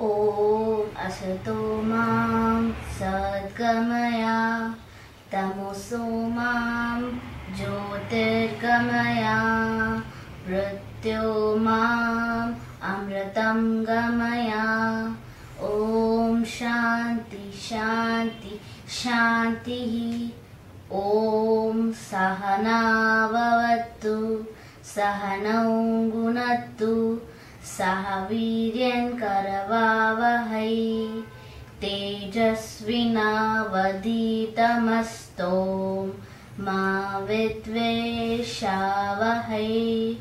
ॐ असतो माँ सद्गमया तमसो माँ ज्योतिर्गमया, मृत्यो माम् अमृतं गमया। ॐ शान्ति शान्ति, शान्तिः। ॐ सहनाववतु सहनौ गुणत्तु सह वीर्यङ्करवावहै तेजस्विनावधीतमस्तो मा विद्वेषावहै।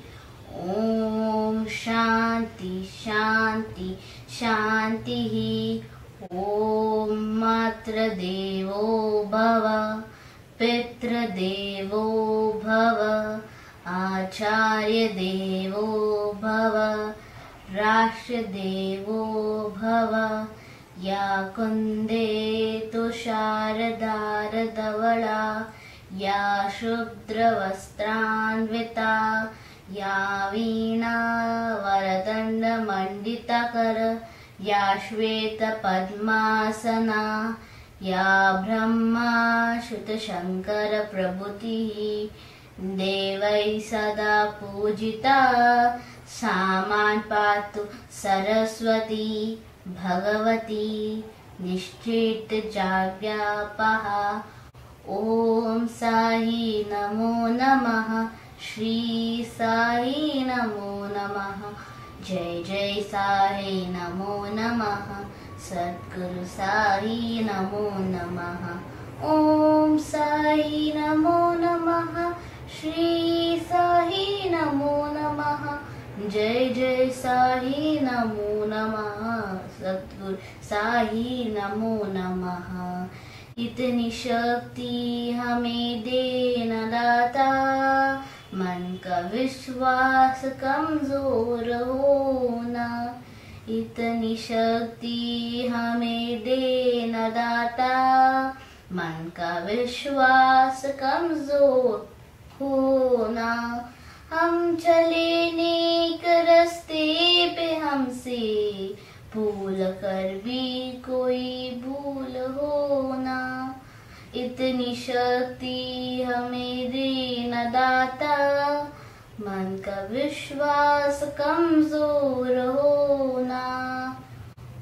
ॐ शान्ति शान्ति, शान्तिः। ॐ भव, पितृदेवो भव, आचार्यदेवो भव। राष्ट्रदेवो भव। या कुन्दे तुषारदारधवला या शुभ्रवस्त्रान्विता। या वीणा वरदण्डमण्डितकर या श्वेतपद्मासना। या ब्रह्मा श्रुतशङ्करप्रभृतिः देवै सदा पूजिता। सामान् पातु सरस्वती भगवती निश्चितजाड्यापः ॐ साई नमो नमः श्री साई नमो नमः। जय जय साई नमो नमः सद्गुरु साई नमो नमः। ॐ साई नमो नमः श्री साई नमो नमः। जय जय साई नमो नमः। सद्गुरु साई नमो नमः। इतनी शक्ति हमें देना दाता। मन का विश्वास कमज़ोर होना। इतनी शक्ति हमें देना दाता। मन का विश्वास कमज़ोर होना हम चले नेक रस्ते पे हमसे। भूल कर भी कोई भूल होना इतनी शक्ति हमें देना दाता। मन का विश्वास कमज़ोर होना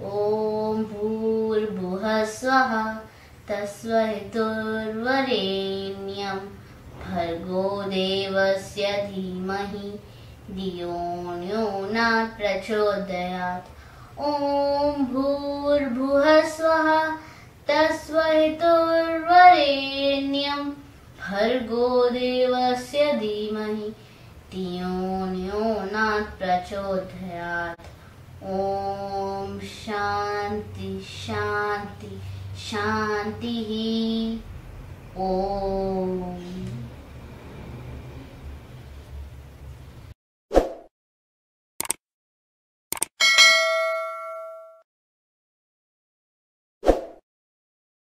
ॐ भूर्भुवः स्वः तस्वहितुर्वरेण्यं भर्गो देवस्य धीमहि। धियो यो न प्रचोदयात्। ॐ भूर्भुवः स्वः तस्वहितुर्वरेण्यं भर्गो देवस्य धीमहि, धियो यो न प्रचोदयात्। ॐ शान्ति शान्ति, शान्तिः। ॐ